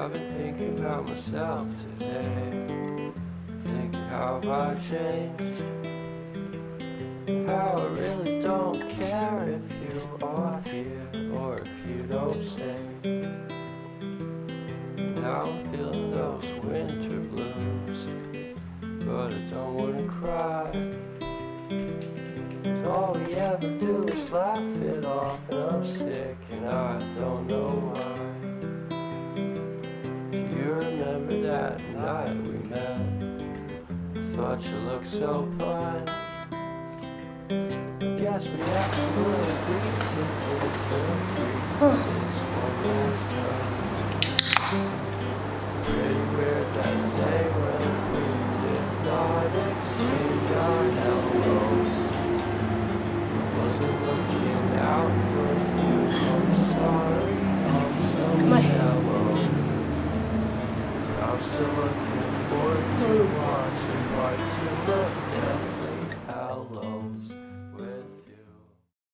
I've been thinking about myself today. Thinking how I changed. How I really don't care if you are here or if you don't stay. Now I'm feeling those Thought you looked so fine. Guess we have to agree to for this one last. Pretty weird that day when we did not exchange our elbows.